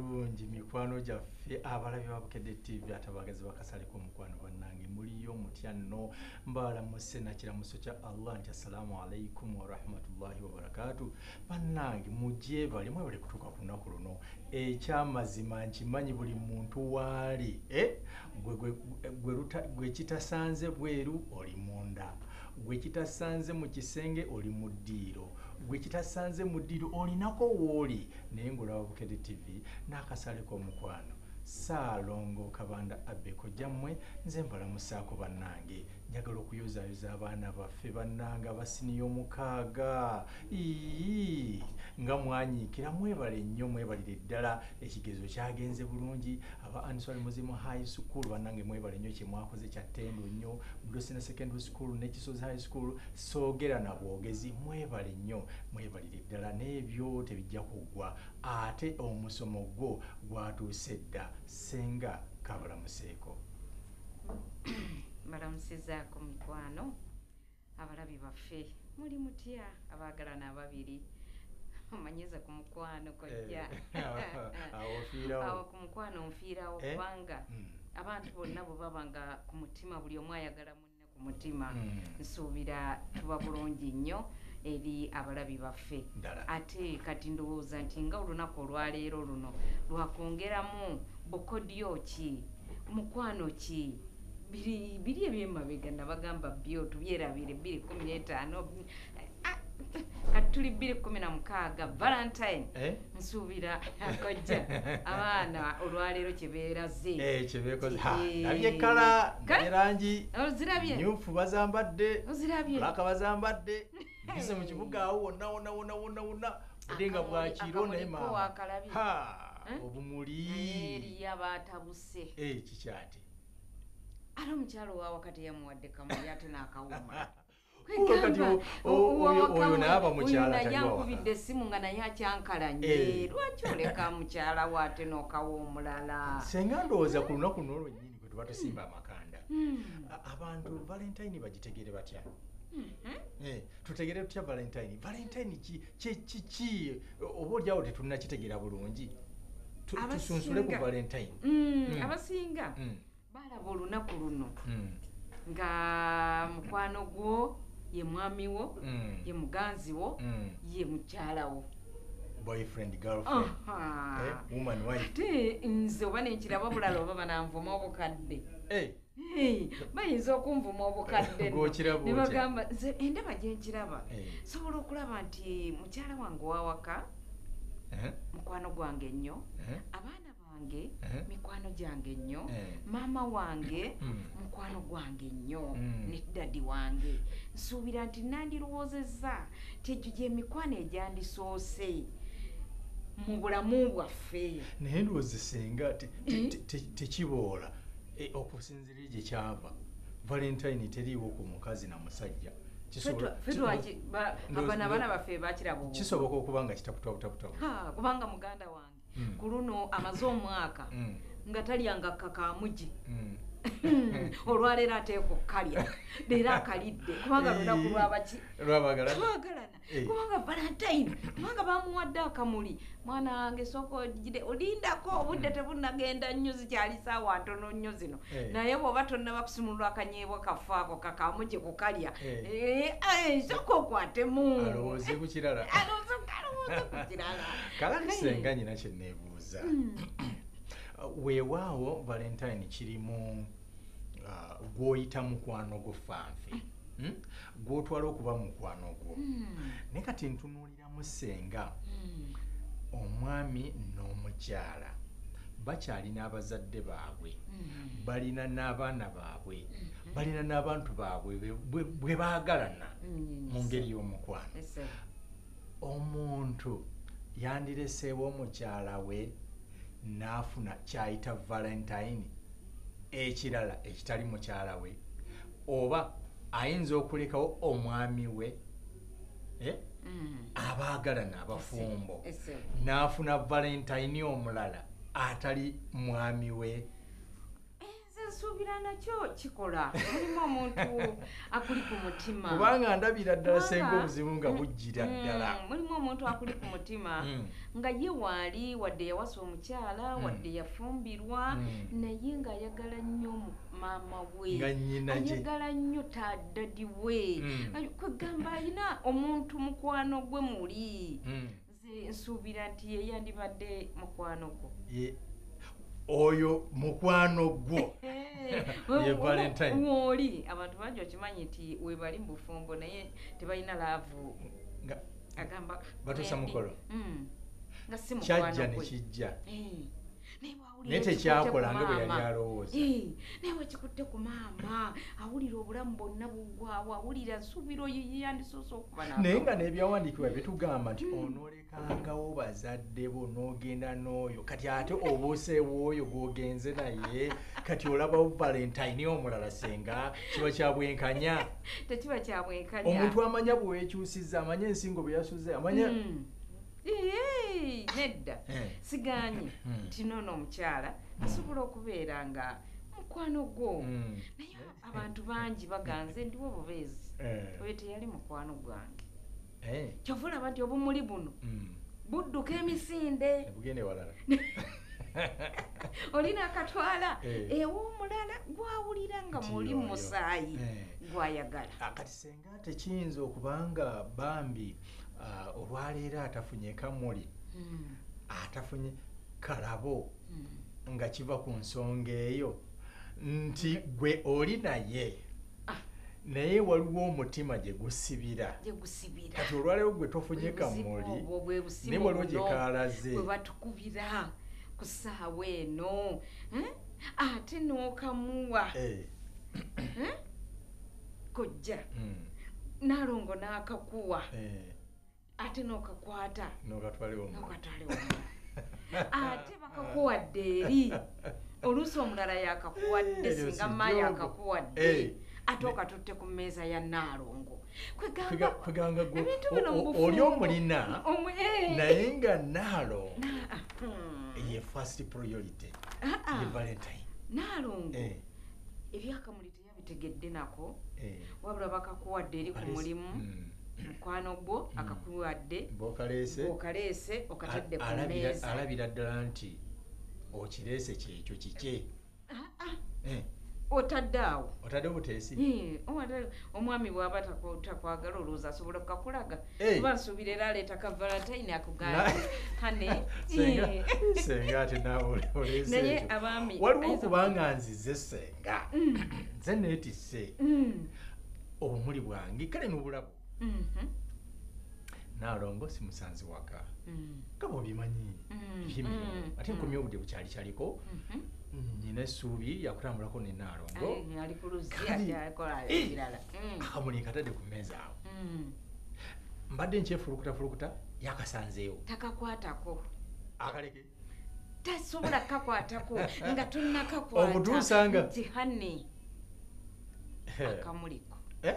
bulungi mikwano gyaffe abalabi ba bukedde tv ate abagezi bakasaleko omukwano bannange muliyo mutya nno mbalamuse nakiramuso kya allah nti assalamu alaikum warahmatullahi wabarakatu bannange mujebale mwebale kutuuka ku lunaku luno. Ekyamazima nkimanyi buli muntu waali eh? gwe kitasanze bweru oli munda. Gwe kitasanze mu kisenge oli mu ddiiro gwe kitasanze mu ddiiro olinako wooli naye ngaolaba bukedde tv n'akasaleko omukwano saalongo kabanda abeko gyammwe nze mbalamusaako bannange. Njagala okuyozaayoza abaana baffe bannange abasiniya omukaaga ii nga mwanyiikira mwebale nnyo mwebalire ddala. Ekigezo kyagenze bulungi. Aba answal muzimu high school bannange mwebale nnyo kyemwakoze kyattendo nnyo. Dosina secondary school nekisozi high school soogera na bwogezi mwebale nnyo mwebalire ddala. N'ebyo tebijja kuggwa ate omusomo gwo gwatuuse dda. Senga kabalamuseeko mbalamusizaako mikwano abalabi baffe muli mutya? Abaagalana ababiri omanyize ku mukwano kojja awo ku mukwano nfiirawo kubanga abantu bonna bwe baba nga ku mutima buli omu ayagala munne ku mutima. Nsuubira tuba bulungi nnyo eri abalabi baffe. Ate kati ndowooza nti nga olunaku olwaleero luno lwakwongeramu bukodyo ki mukwano ki? Biri biri ebyemabega nabagamba byo tubyerabire 215 tuli bbiri kumi na mukaaga valentine. Eh? nsuubira akojja abaana olwaleero kyebeeraze Eh, kyebeekoze Ha, Eh. erangi nyufu bazambadde. Laka bazambadde. Bise mu kibuga awo wonna wonna wonna wonna wonna. Budde nga bwakiro naye maama. obumuli. Eri abatabuse Eh, kikyati ate omukyalo owa wakati yamuwadde kamuli ate n'akawuma oyo- oyo naye aba mukyala naye tali wawaka. ankubidde essimu nga naye akyankalanye Eh. lwaki oleka mukyala wo ate n'okawa omulala? Senga ndowooza ku lunaku nolwo nnyini kwe tuba tusimba amakanda. Hmm. Abantu valentine bagitegere batya? Mhm. Eh, tutegere tutya valentine? Valentine ki ki- kiki oba oliawo tetunnakitegeera bulungi? Tusunsule ku valentine. Abasinga. Balaba olunaku luno nga mukwano gwo ye mwami wo mm, ye muganzi wo mm. ye mukyala wo. Boyfriend girlfriend. Aha. eh, woman wife ate nze oba nenkiraba bulala oba bananvuma obukadde. Eh, bayinza okunvuma obukadde nno. Gw'okiraba ne otya? bagamba nze endaba gye nkiraba. Eh, sobola okulaba nti mukyala wange owawaka eh, mukwano gwange nnyo eh, abaana bange Eh. mikwano gyange nnyo Eh. maama wange Mm. mukwano gwange nnyo Mm. ne dadi wange nsuubira nti nandirowoozezza ti egyo gyemikwano egyandisoose mu bulamu bwaffe naye ndowooza te- te- tekiboola Eh, okusinziira gye kyava valentine teriiwo ku mukazi na musajja kisoboka okuba nga kitakutawutabutawu Ha, kubanga muganda wange. Ku luno amaze omwaka Mm, nga talyanga kakamugi mm. Olwaleero ateeka okukalya leero akalidde kubanga lunaku lwabaki lwabagala twagalana Eh. kubanga valentine kubanga bamuwadde akamuli mwana wange sooka ogire olindako obudde tebunnagenda nnyo zikyali saawa ntono nnyo zino naye bw'oba tonnaba kusimulwa akanyeebwa kaffe ako kakamugi kukalya Eh. Eh, eh, sooka okwatemu alowooze ku kirala alowooze alowooze ku kirala kala kisenga nyina kyeneebuuza weewaawo valentine kirimu ah, gw'oyita mukwano gwo fanfe. Hmm? gw'otwala okuba mukwano gwo. Naye kati ntunuuliramu senga omwami n'omukyala bakyalina abazadde baabwe. Balina n'abaana baabwe. Balina n'abantu baabwe bwe baagalana mu ngeri y'omukwano. Omuntu yandireseewo omukyala we n'afuna kyayita valentine ekirala ekitali mukyala we oba ayinza okulekawo omwami we eh, Mm. abaagalana abafumbo Ese. n'afuna valentine omulala atali mwami we nsuubira nakyo kikola mulimu omuntu akuli ku mutima kubanga ndabira ddala senga obuzibu nga bujjira Mm, ddala mulimu omuntu akuli ku mutima Mm. nga ye waali wadde yawasa omukyala Mm. wadde yafumbirwa Mm. naye ng'ayagala nnyo maama we ayagala nnyo taddadi we Mm. Kwegamba alina omuntu mukwano gwe muli Mm. nze nsuubira nti ye yandibadde mukwano gwo oyo mukwano gwo. Ye Valentine. wooli abantu bangi okimanyi nti webali mu bufumbo naye tebalina laavu. Agamba Batuusa mukolo. Mm. nga si kyajja mukwano gwe. kijja. Eh, naye tekyakola ku nga bwe yali alowooza. Naye wekikutte ku maama. Awulira obulamu bwonna bugwawo awulira ye yandisoose okuba naye nga n'ebyawandiikibwa bitugamba nti onoolekangawo bazadde bo n'ogenda n'oyo kati ate obuuseewo oyo gw'ogenze naye kati olabawo valentine omulala senga kiba kya bwenkanya? Tekiba kyabwenkanya omuntu amanya bwe weekyusiza amanya ensingo bwe yasuze amanya Mm. Nedda. Eh. siganye nti noono omukyala asobola okubeera nga mukwano gwo. Mm. naye abantu bangi baganze ndiwo bubeezi Eh. oyo teyali mukwano gwange. Eh. kyova olaba nti obumuli buno budduka emisinde. Olina akatwala ew'omulala gwawulira nga muli musaayi. Gwayagala. Kati senga tekiyinza okubanga bambi olwaleero atafunye kamuli Mm, atafunye kalabo mm. nga kiva ku nsonga eyo nti gwe oli naye Ah. naye waliwo omutima gye gusibira. Kati olwaleero gwe tofunye kamuli naye waliwo gye kaalaze. bwe batukubira ku ssaawa eno ate n'okamuwa. Eh, kojja. Naalongo n'akakuwa. Eh, ate n'okakwata. N'okatwale omulala. n'okatwale omulala ate bakakuwadde eri. Oluusi omulala yakakuwadde singa joogo. akakuwadde Eh. ate okatutte ku mmeeza ya naalongo Kwega- kwegamba ebintu bino oli omulina? Omu- eh. naye nga naalo Na- ah, hmm. ye first priority. Ye valentine. Naalongo Eh, ebyakamuli teyabitegedde nako. Eh, wabula bakakuwadde eri ku mulimu. Mm. Mukwano gwo Mm. akakuwadde bwokaleese okaleese okatadde ku alabira mmeeza. alabira ddala nti okireese kyekyo kikye Ah, ah, Eh, otadde awo. Otadde buteesi Eh, omwami bw'aba takwagala olowooza asobola okukakulaga. Eh. kuba nsuubira era aleeta ka valentine Na- akugamba hane senga eh. ate naawe ole- oleese naye ekyo. abaami waliwo okubanga nzize senga. Mm, nze neetisse mm, obumuli bwange kale n'obulabu naalongo simusanzi waka. Mm, nga bwobimanyi mm, byemirimu mm, ate mm. nkomye obudde bukyali kyaliko? Mhm. nyina essuubi yakutambulako ne naalongo ate Eh. akamuli nkatadde ku mmeeza awo. Mbadde nkyefulukutafulukuta yakasanzeewo. Takakwatako. Akaleke? Tasobola kakwatako nga tonnakakwata. Obutuusanga. nti hane akamuliko. Eh?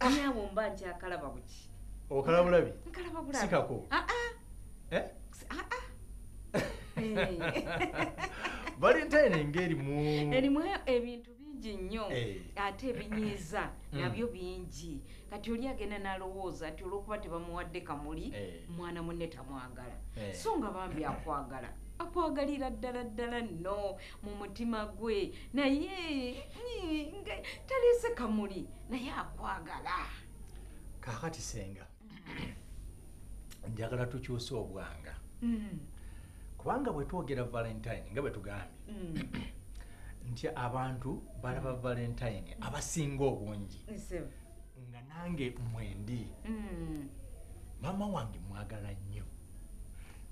Omalaka ani awo mba nkyakalaba buki okala bulabi nkalaba bulabi sikako Ah, ah, Eh? ah, ah. Eh. valentine ng'erimu erimu ebintu bingi nnyo Eh. ate ebinyiiza Mm. nabyo bingi kati oli agenda n'alowooza nti olwokuba tebamuwadde kamuli Eh. mwana munne tamwagala Eh. so nga bambi akwagala akwagalira ddala ddala nno mu mutima gwe. Naye nga taleese kamuli. Naye akwagala. Kaakati senga. Njagala tukyuse obwanga. Mm, kubanga bwe twogera valentine nga bwe tugambye. Mm. nti abantu balaba valentine abasinga obungi. Nga nange mwendi. Maama wange mwagala nnyo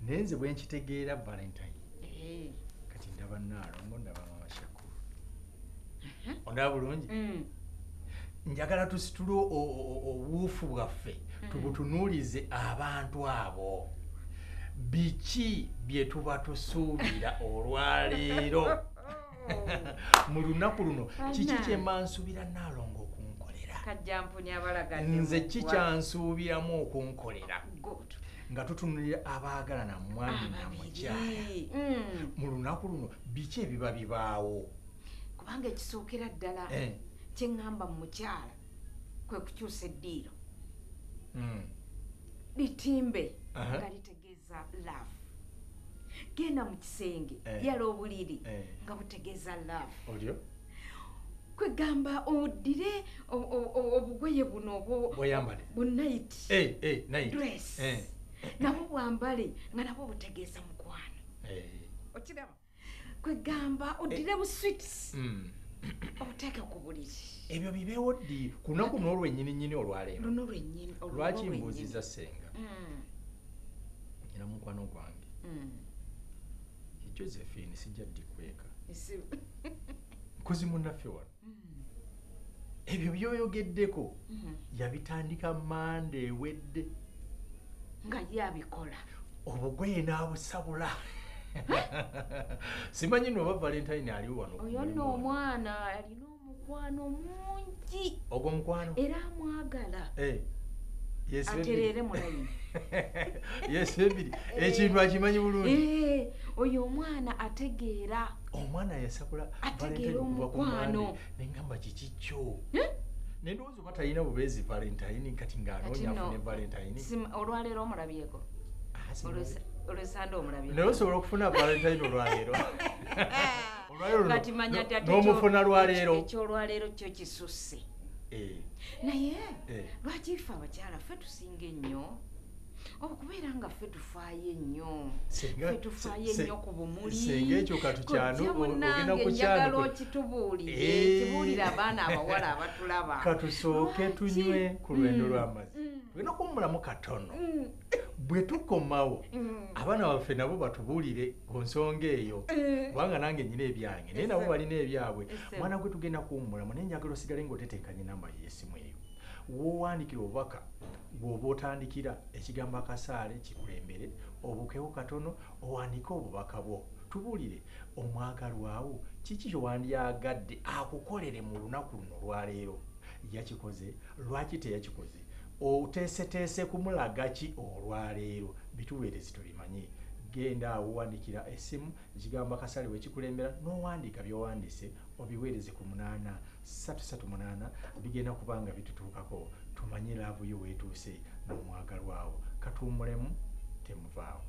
naye nze bwe nkitegeera valentine kati ndaba naalongo ndaba mama shakuru Mhm. ondaba bulungi Mm, njagala tusitule o- o- o- obuufu bwaffe Mm. tubutunuulize abantu abo biki bye tuba tusuubira olwaleero mu lunaku luno kiki Bannange. kyembansuubira naalongo okunkolera nze mu ki ggwa. kyansuubiramu okunkolera. Nga tutunulira abaagalana mwami namukyala ababiri. Mm. mu lunaku luno biki ebiba bibaawo? Kubanga ekisookera ddala Eh, kyeŋŋamba mu mukyala kwe kukyusa eddiiro. Mm, litimbe nga litegeeza laafu genda mu kisenge Eh. yala obuliri eh, nga butegeeza laafu kwegamba oddire o- o- o- obugoye buno obu- bweyambale bunayiti Eh, eh, night. dress Eh, nabwo bwambale nga nabwo butegeeza mukwano eh, okiraba kwegamba oddire buswits mm. obuteeke ku buliri. Ebyo bibeewo ddi? Ku lunaku luno olwennyininyini olwaleero. Lwaki mbuuziza senga Mm, nyina mukwano gwange. Mm. josephine sijja ddikweka nkozi munnaffe wano. Ebyo byoyogeddeko yabitandika manda ewedde nga ye abikola. Obugoye n'abusabula. Simanyi noba valentine aliwo wano oyo nno omwana alina omukwano mungi. Ogwo mukwano? Era amwagala. Eh, atereere mulayini yesiba ebiri ekintu akimanyi bulungi? Eh, oyo omwana ategeera. Omwana yasabula Ategeera omukwano. Nengamba kiki kyo? Eh? Nendowooza oba talina bubeezi valentine kati ng'anoonya Kati no, afune valentine? olwaleero omulabyeko? Ah, simanyi. Olwesa- olwesande omulabyeko. Naye osobola okufuna valentine olwaleero. Olwaleero luno, kati manya nti no- ate n'omufuna lwaleero. ekyolwaleero kyo kisusse. Eh, naye eh. lwaki ife abakyala ffe tusinga ennyo okubeera nga ffe tufaayo ennyo ffe tufaayo ennyo ku bumuli. senga ekyo katukyano, Kojja o- ogenda munnange ku kyano njagala okitubuulire Eh. kibuulire abaana abawala abatulaba. Katusooke tunywe ku lwendo Mm, lw'amazzi. Mm, tulina okuwumulamu katono. Mm, bwe tukomawo abaana baffe nabo batubuulire ku nsonga eyo Eh. kubanga nange nyina ebyange naye nabo balina ebyabwe. mwana gwe tugenda kuwumulamu naye njagala osigale ng'otetenkanya namba yesimu eyo woowandikira obubaka bw'oba otandikira ekigambo akasaale kikulembere obukewo katono owandike obubaka bwo. Tubuulire omwagalwawo kiki kyewandyagadde akukolere mu lunaku luno lwaleero yakikoze? Lwaki teyakikoze? Oteeseteese kumulaga ki olwaleero bituweerezi tubimanyi genda awo wandikira essimu ekigambo akasale wekikulembera n'owandiika byowandiise obiweereze ku munaana 338 bigenda kuba nga bitutuukako tumanye laavu yo weetuuse n'omwagalwawo katuwumulemu temuvaawo